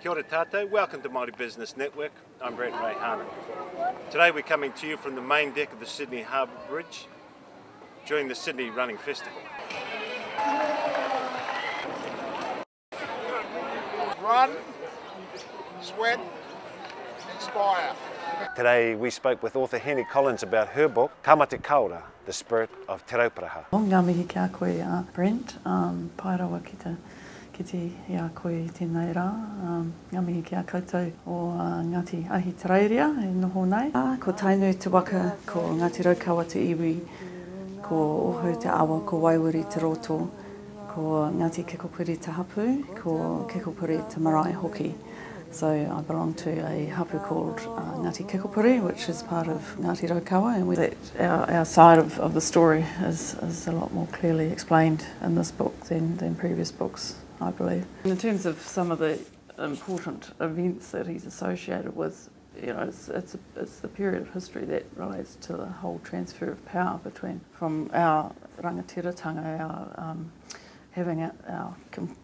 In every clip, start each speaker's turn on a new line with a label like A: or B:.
A: Kia ora tātou, welcome to Māori Business Network. I'm Brent Rehana. Today we're coming to you from the main deck of the Sydney Harbour Bridge during the Sydney Running Festival.
B: Run, sweat, inspire.
A: Today we spoke with author Henny Collins about her book, Kamate Kaura, The Spirit of Te Rauparaha.
C: O ngā mihi kia koe a Brent, um, pai rawa ki te, ki te i a koe tēnei rā. Um, ngā mihi kia koutou o uh, Ngāti Ahi Tareiria e noho nei. Uh, ko tainu te waka, ko Ngāti Raukawa te iwi, ko Oho te awa, ko Waiwiri te roto, ko Ngāti Kekopuri te hapu, ko Kekopuri te marae hoki. So I belong to a hapu called uh, Ngāti Kikopiri, which is part of Ngāti Raukawa, and we, that our, our side of, of the story is, is a lot more clearly explained in this book than, than previous books, I believe. In terms of some of the important events that he's associated with, you know, it's, it's, a, it's the period of history that relates to the whole transfer of power between, from our rangatiratanga, our um, having our, our,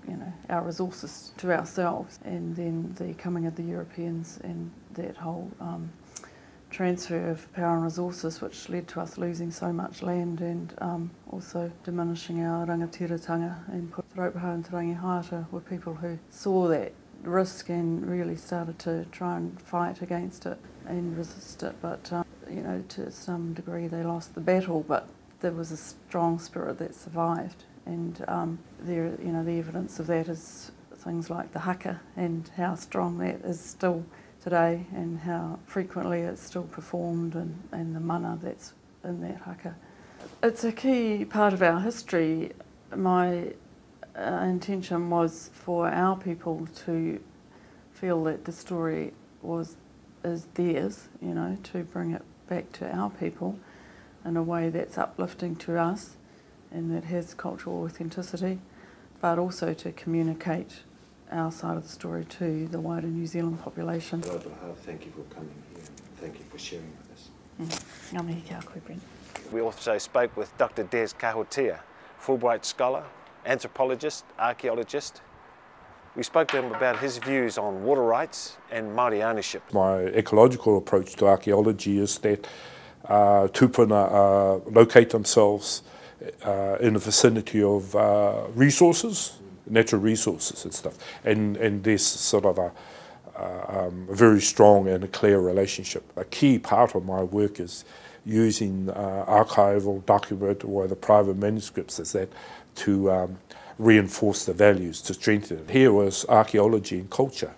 C: you know, our resources to ourselves, and then the coming of the Europeans and that whole um, transfer of power and resources, which led to us losing so much land and um, also diminishing our rangatiratanga. And Rauparaha and Te were people who saw that risk and really started to try and fight against it and resist it. But um, you know, to some degree, they lost the battle, but there was a strong spirit that survived and um, there, you know, the evidence of that is things like the haka and how strong that is still today, and how frequently it's still performed, and, and the mana that's in that haka. It's a key part of our history. My uh, intention was for our people to feel that the story was is theirs, you know, to bring it back to our people in a way that's uplifting to us and that has cultural authenticity, but also to communicate our side of the story to the wider New Zealand population.
D: Rauparaha, thank you for coming here. Thank you for sharing with us.
C: Ngā mihi kia koe, Brent.
A: We also spoke with Dr. Des Kahotea, Fulbright scholar, anthropologist, archaeologist. We spoke to him about his views on water rights and Māori ownership.
E: My ecological approach to archaeology is that uh, tupuna uh, locate themselves uh, in the vicinity of uh, resources, natural resources and stuff. And, and there's sort of a, uh, um, a very strong and a clear relationship. A key part of my work is using uh, archival document or the private manuscripts as that to um, reinforce the values, to strengthen it. Here was archaeology and culture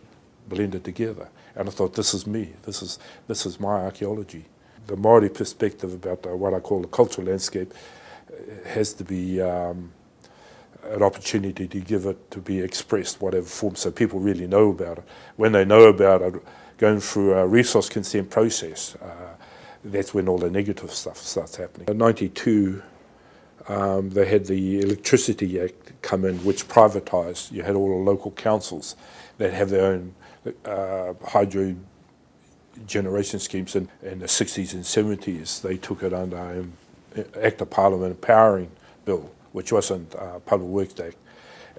E: blended together. And I thought, this is me, this is, this is my archaeology. The Māori perspective about uh, what I call the cultural landscape has to be um, an opportunity to give it to be expressed, whatever form, so people really know about it. When they know about it, going through a resource consent process, uh, that's when all the negative stuff starts happening. In 92, um, they had the Electricity Act come in, which privatised. You had all the local councils that have their own uh, hydro generation schemes. And in the 60s and 70s, they took it under um, Act of Parliament empowering bill, which wasn't uh, Public Works Act,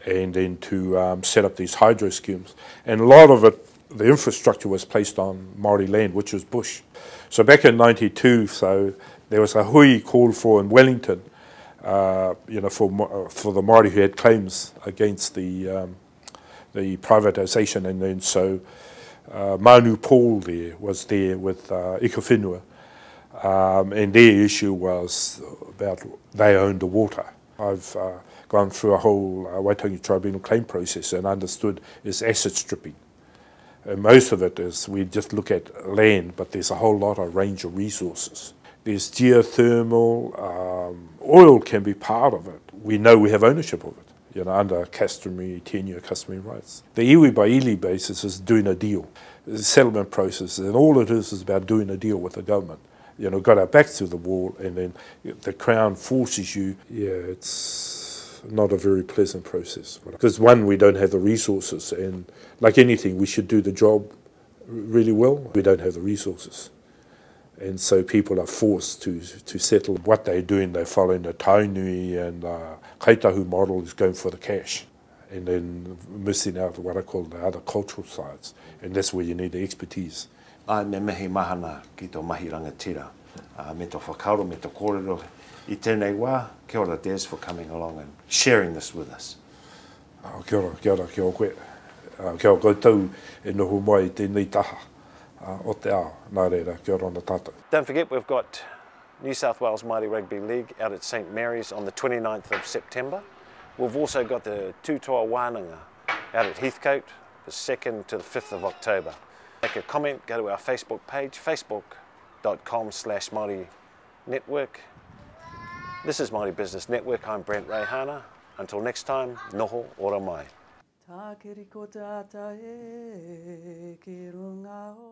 E: and then to um, set up these hydro schemes. And a lot of it, the infrastructure was placed on Māori land, which was bush. So back in 92, so there was a hui called for in Wellington, uh, you know, for, for the Māori who had claims against the, um, the privatisation. And then so uh, Manu Paul there was there with uh, Whenua, um, and their issue was about they owned the water. I've uh, gone through a whole uh, Waitangi Tribunal claim process and understood it's asset stripping. And most of it is we just look at land, but there's a whole lot of range of resources. There's geothermal, um, oil can be part of it. We know we have ownership of it, you know, under customary, 10-year customary rights. The iwi by iwi basis is doing a deal. The settlement process, and all it is is about doing a deal with the government you know, got our backs to the wall, and then the Crown forces you. Yeah, it's not a very pleasant process. Because one, we don't have the resources, and like anything, we should do the job really well. We don't have the resources, And so people are forced to, to settle what they're doing. They're following the Tainui and uh, kaitahu model is going for the cash and then missing out what I call the other cultural sides. And that's where you need the expertise.
A: Ai me mehi mahana ki tō mahi rangatira. Uh, me tō whakauro, me tō kōrero. I tēnei wā, kia ora Des for coming along and sharing this with us.
E: Uh, kia ora, kia ora, kia ora koe. Uh, kia ora koutou e noho mai i tēnei taha. Uh, o te ao, nā reira, kia ora ana tātou.
A: Don't forget we've got New South Wales Mighty Rugby League out at St Mary's on the 29th of September. We've also got the Tutoa Wānanga out at Heathcote, the 2nd to the 5th of October. Make a comment, go to our Facebook page, facebook.com slash Māori Network. This is Māori Business Network. I'm Brent Rehana. Until next time, noho ora mai.
C: Tā kiri ko te e ki runga o.